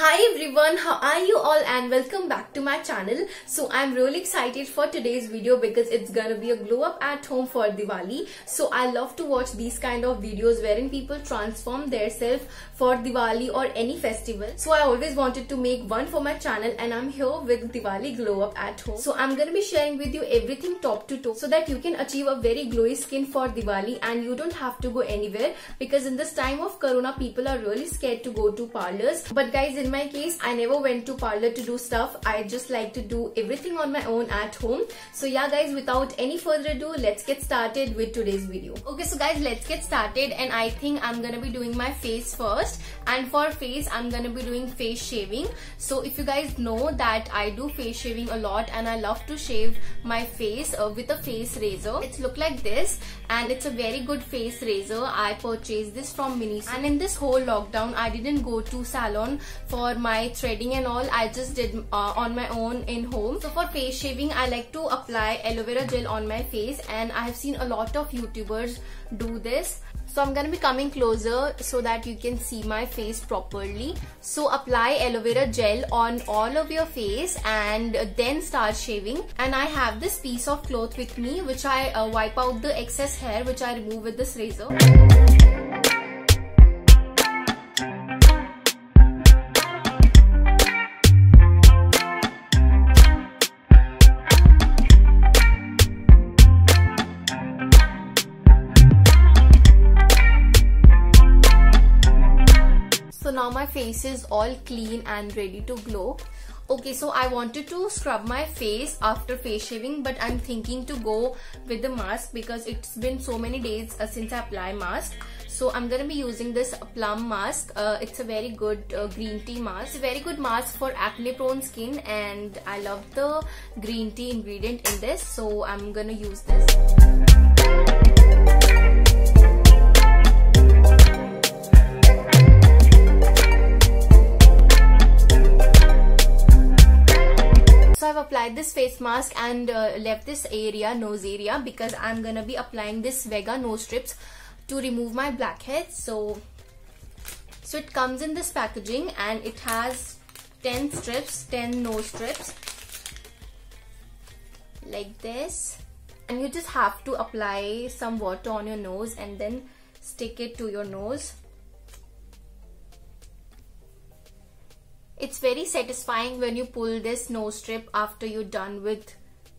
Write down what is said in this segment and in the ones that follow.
Hi everyone, how are you all and welcome back to my channel. So I'm really excited for today's video because it's gonna be a glow up at home for Diwali. So I love to watch these kind of videos wherein people transform themselves for Diwali or any festival. So I always wanted to make one for my channel and I'm here with Diwali glow up at home. So I'm gonna be sharing with you everything top to toe so that you can achieve a very glowy skin for Diwali and you don't have to go anywhere because in this time of corona people are really scared to go to parlors. But guys in my case I never went to parlor to do stuff. I just like to do everything on my own at home. So yeah guys without any further ado let's get started with today's video. Okay so guys let's get started and I think I'm gonna be doing my face first and for face I'm gonna be doing face shaving. So if you guys know that I do face shaving a lot and I love to shave my face uh, with a face razor. It's look like this and it's a very good face razor. I purchased this from Miniso and in this whole lockdown I didn't go to salon for my threading and all I just did uh, on my own in home. So for face shaving I like to apply aloe vera gel on my face and I have seen a lot of youtubers do this. So I'm gonna be coming closer so that you can see my face properly. So apply aloe vera gel on all of your face and then start shaving. And I have this piece of cloth with me which I uh, wipe out the excess hair which I remove with this razor. So now my face is all clean and ready to glow. Okay so i wanted to scrub my face after face shaving but i'm thinking to go with the mask because it's been so many days uh, since i apply mask. So i'm gonna be using this plum mask. Uh, it's a very good uh, green tea mask. It's a very good mask for acne prone skin and i love the green tea ingredient in this so i'm gonna use this this face mask and uh, left this area nose area because I'm gonna be applying this Vega nose strips to remove my blackheads so so it comes in this packaging and it has 10 strips 10 nose strips like this. And you just have to apply some water on your nose and then stick it to your nose It's very satisfying when you pull this nose strip after you're done with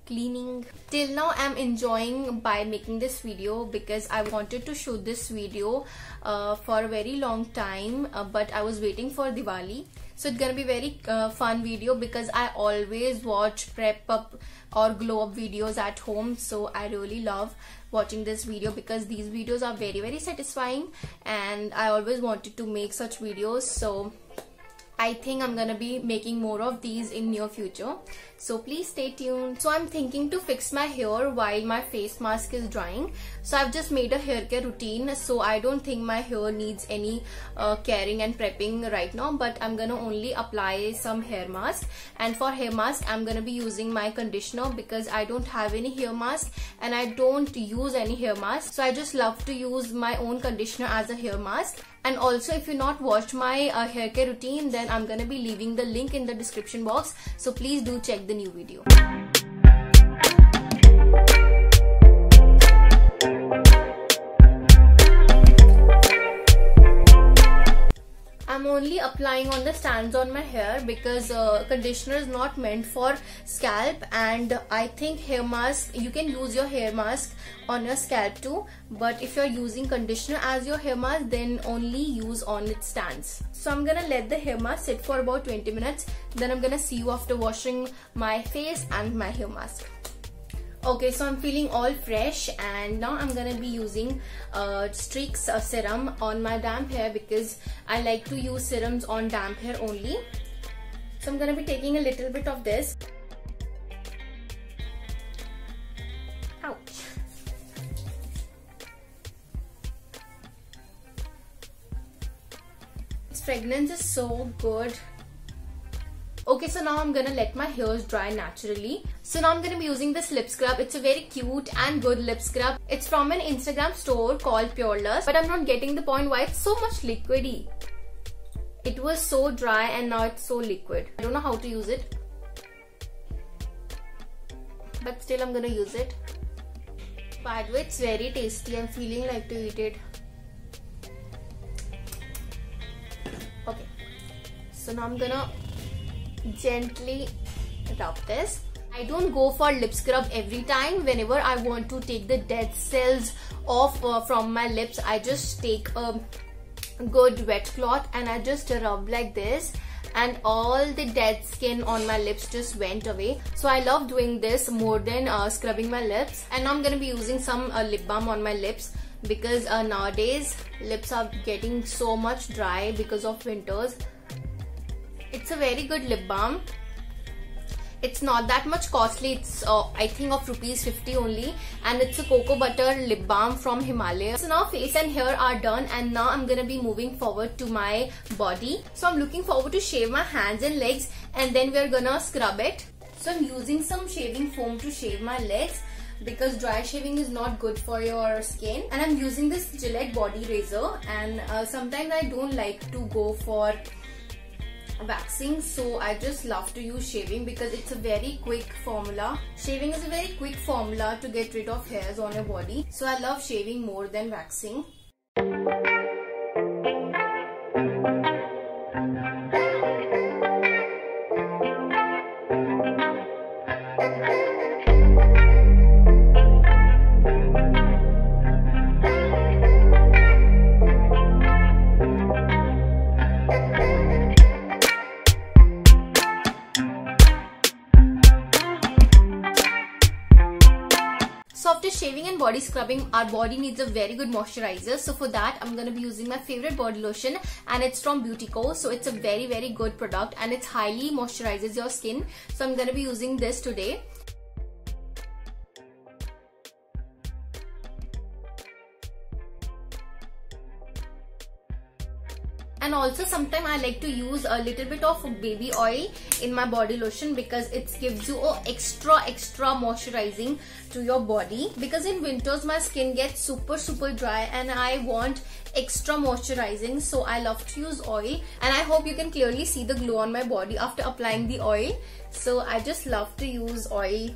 cleaning. Till now I'm enjoying by making this video because I wanted to shoot this video uh, for a very long time uh, but I was waiting for Diwali. So it's gonna be very uh, fun video because I always watch prep up or glow up videos at home so I really love watching this video because these videos are very very satisfying and I always wanted to make such videos so I think I'm gonna be making more of these in near future. So please stay tuned. So I'm thinking to fix my hair while my face mask is drying. So I've just made a hair care routine. So I don't think my hair needs any uh, caring and prepping right now. But I'm gonna only apply some hair mask. And for hair mask, I'm gonna be using my conditioner because I don't have any hair mask and I don't use any hair mask. So I just love to use my own conditioner as a hair mask and also if you not watched my uh, hair care routine then i'm gonna be leaving the link in the description box. So please do check the new video I'm only applying on the strands on my hair because uh, conditioner is not meant for scalp and I think hair mask you can use your hair mask on your scalp too but if you're using conditioner as your hair mask then only use on its stands. So I'm gonna let the hair mask sit for about 20 minutes then I'm gonna see you after washing my face and my hair mask okay so i'm feeling all fresh and now i'm gonna be using uh, Streax uh, serum on my damp hair because i like to use serums on damp hair only. So i'm gonna be taking a little bit of this. Ouch. Its fragrance is so good Okay, so now I'm gonna let my hairs dry naturally. So now I'm gonna be using this lip scrub. It's a very cute and good lip scrub. It's from an Instagram store called Purelust. But I'm not getting the point why it's so much liquidy. it was so dry and now it's so liquid I don't know how to use it but still I'm gonna use it by the way it's very tasty I'm feeling like to eat it okay so now I'm gonna gently rub this. I don't go for lip scrub every time. Whenever I want to take the dead cells off uh, from my lips I just take a good wet cloth and I just rub like this. And all the dead skin on my lips just went away. So I love doing this more than uh, scrubbing my lips. And now I'm gonna be using some uh, lip balm on my lips because uh, nowadays lips are getting so much dry because of winters it's a very good lip balm. It's not that much costly. It's uh, i think of rupees 50 only. And it's a cocoa butter lip balm from himalaya. So now face and hair are done and now i'm gonna be moving forward to my body. So i'm looking forward to shave my hands and legs and then we're gonna scrub it. So i'm using some shaving foam to shave my legs because dry shaving is not good for your skin. And i'm using this gillette body razor and uh, sometimes i don't like to go for waxing so I just love to use shaving because it's a very quick formula. Shaving is a very quick formula to get rid of hairs on your body. So I love shaving more than waxing. So after shaving and body scrubbing, our body needs a very good moisturizer. So for that, I'm going to be using my favorite body lotion and it's from Beautyco. So it's a very, very good product and it highly moisturizes your skin. So I'm going to be using this today. And also sometimes I like to use a little bit of baby oil in my body lotion because it gives you extra extra moisturizing to your body. Because in winters my skin gets super super dry and I want extra moisturizing so I love to use oil. And I hope you can clearly see the glow on my body after applying the oil. So I just love to use oil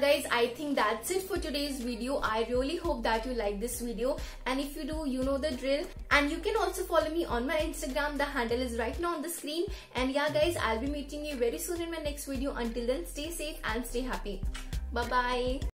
guys i think that's it for today's video. I really hope that you like this video. And if you do you know the drill. And you can also follow me on my instagram. The handle is right now on the screen. And yeah guys i'll be meeting you very soon in my next video. Until then stay safe and stay happy. Bye bye